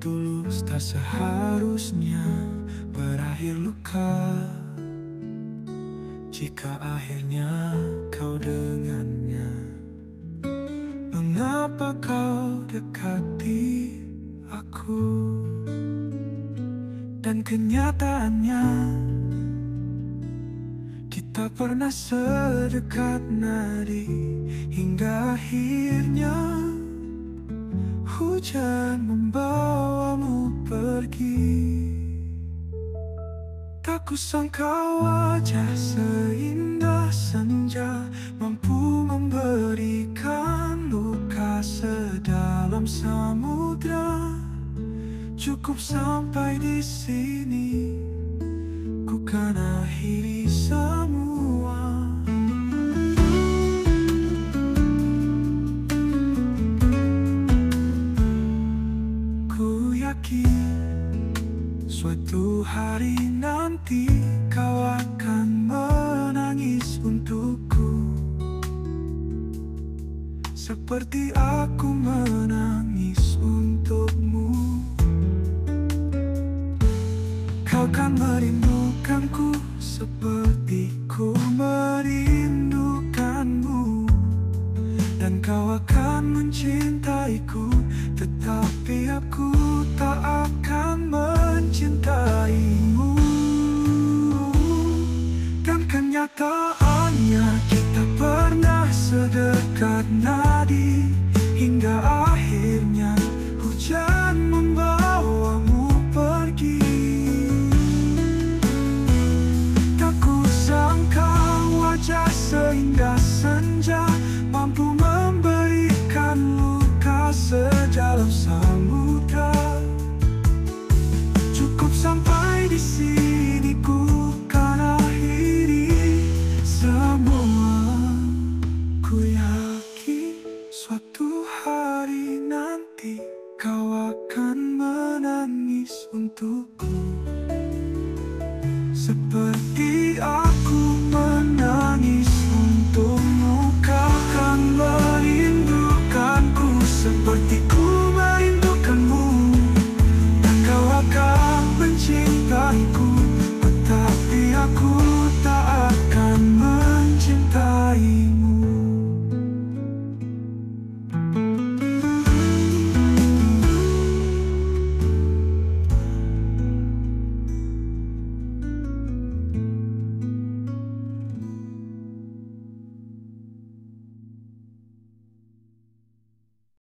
menangis tak seharusnya berakhir luka. Jika akhirnya kau dengannya Mengapa kau dekati aku? Dan kenyataannya Kita pernah sedekat nadi Hingga akhirnya Hujan membawamu Tak kusangka wajah seindah senja Mampu memberikan luka sedalam samudra. Cukup sampai di sini Ku kan akhiri semua. Ku yakin Suatu hari nanti kau akan menangis untukku. Seperti aku menangis untukmu. Kau kan merindukanku seperti ku merindukanmu kenyataannya kita pernah sedekat nadi Hingga akhirnya hujan membawamu pergi. Tak kusangka wajah seindah senja Mampu menangis untukku. Seperti aku